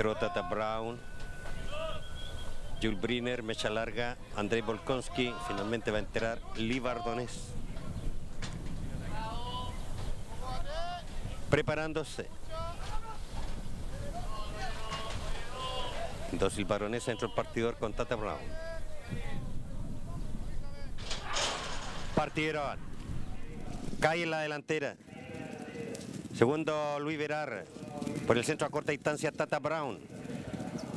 Entró Tata Brown. Jules Briner, mecha larga. Andrei Volkonsky. Finalmente va a entrar Lee Bardones. Preparándose. Dos Baronesa entró el partidor con Tata Brown. Partieron. Cae en la delantera. Segundo Luis Verar. Por el centro a corta distancia Tata Brown.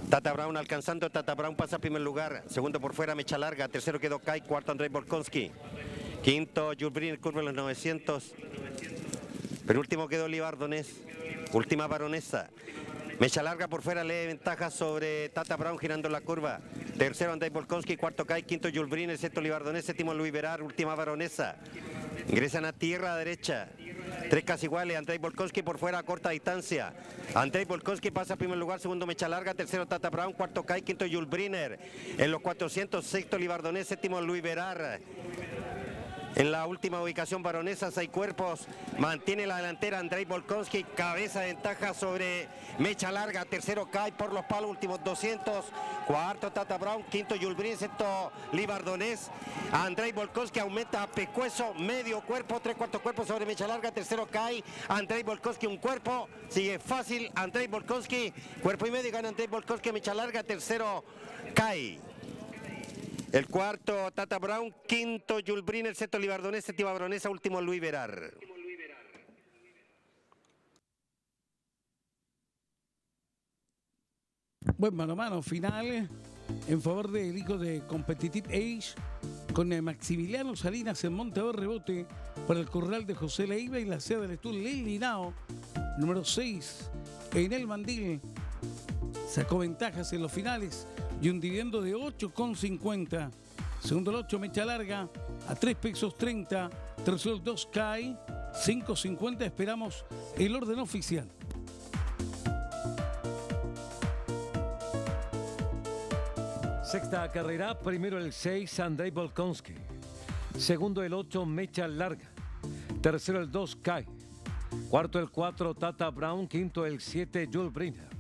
Tata Brown alcanzando, Tata Brown pasa a primer lugar. Segundo por fuera, Mecha Larga. Tercero quedó Kai, cuarto Andrei Volkonsky. Quinto Jules curva en los 900. Penúltimo quedó Donés. Última baronesa. Mecha larga por fuera, lee ventaja sobre Tata Brown girando la curva. Tercero Andrei Volkonsky, cuarto Kai, quinto Jules Briner, sexto Libardonés, séptimo Luis Verar, última baronesa. Ingresan a tierra derecha. Tres casi iguales, Andrei Volkonsky por fuera a corta distancia. Andrei Volkonsky pasa a primer lugar, segundo Mecha Larga, tercero Tata Brown, cuarto Kai, quinto Jules Briner. En los 400, sexto Libardonés, séptimo Luis Verar. En la última ubicación baronesa, seis cuerpos, mantiene la delantera Andrei Volkonsky, cabeza de ventaja sobre Mecha Larga, tercero Kai por los palos, últimos 200, cuarto Tata Brown, quinto Yulbrin, sexto Libardonés, Andrei Volkonsky aumenta a Pecueso, medio cuerpo, tres cuartos cuerpos sobre Mecha Larga, tercero Kai, Andrei Volkonsky un cuerpo, sigue fácil Andrei Volkonsky, cuerpo y medio gana Andrei Volkonsky, Mecha Larga, tercero Kai. El cuarto, Tata Brown. Quinto, Jules el sexto, Libardonés. Séptima, Baronesa. Último, Luis Verar. Buen mano a mano final en favor del hijo de Competitive Age con Maximiliano Salinas en Montevideo rebote para el corral de José Leiva y la sede del estudio Lili Nao, número 6 en el mandil. Sacó ventajas en los finales y un dividendo de 8,50. Segundo el 8, mecha larga, a 3 pesos 30. Tercero el 2, cae, 5,50. Esperamos el orden oficial. Sexta carrera, primero el 6, Andrei Volkonsky. Segundo el 8, Mecha Larga. Tercero el 2, Kai. Cuarto el 4, Tata Brown. Quinto el 7, Jules Briner.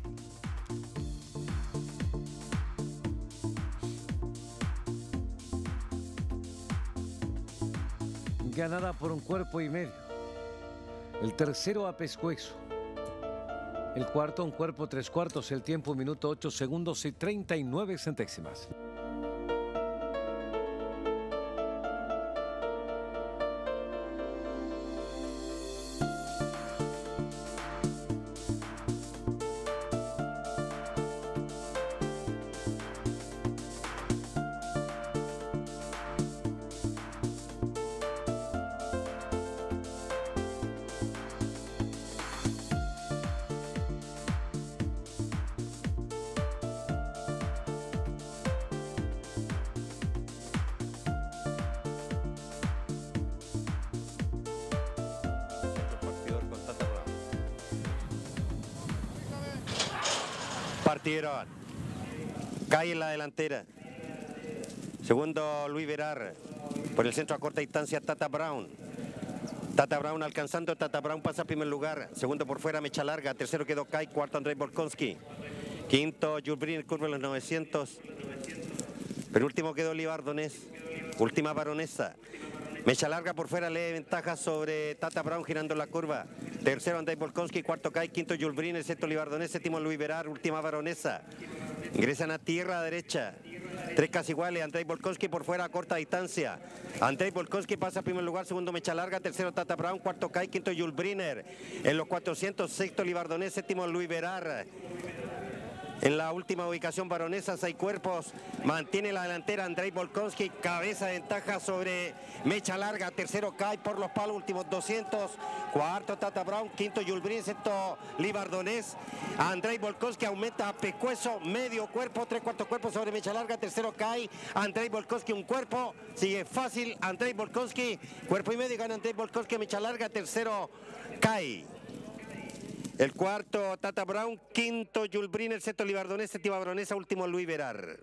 Ganada por un cuerpo y medio. El tercero a pescuezo. El cuarto un cuerpo tres cuartos, el tiempo minuto ocho segundos y 39 centésimas. Partieron. Cae en la delantera. Segundo Luis Verar. Por el centro a corta distancia Tata Brown. Tata Brown alcanzando, Tata Brown pasa a primer lugar. Segundo por fuera, Mecha Larga. Tercero quedó Kai, cuarto Andrei Volkonsky. Quinto, Jules curva en los 900. Penúltimo quedó Libardonés. Última baronesa. Mecha larga por fuera, lee ventaja sobre Tata Brown girando la curva. Tercero Andrei Volkonsky, cuarto Kai, quinto Jules Briner, sexto Libardonés, séptimo Luis Verar, última baronesa. Ingresan a tierra derecha. Tres casi iguales, Andrei Volkonsky por fuera a corta distancia. Andrei Volkonsky pasa a primer lugar, segundo Mecha Larga, tercero Tata Brown, cuarto Kai, quinto Jules Briner. En los 400, sexto Libardonés, séptimo Luis Verar. En la última ubicación baronesa, seis cuerpos. Mantiene la delantera Andrei Volkonsky. Cabeza de ventaja sobre Mecha Larga. Tercero Kai por los palos. Últimos 200. Cuarto Tata Brown. Quinto Yulbrin. Sexto Libardonés. Andrei Volkonsky aumenta a Pecueso. Medio cuerpo. Tres cuartos cuerpos sobre Mecha Larga. Tercero Kai. Andrei Volkonsky un cuerpo. Sigue fácil. Andrei Volkonsky. Cuerpo y medio. Gana Andrei Volkonsky. Mecha Larga. Tercero Kai. El cuarto, Tata Brown. Quinto, Jules Briner. Sexto, Libardonés. Séptima, Baronesa. Último, Luis Verar.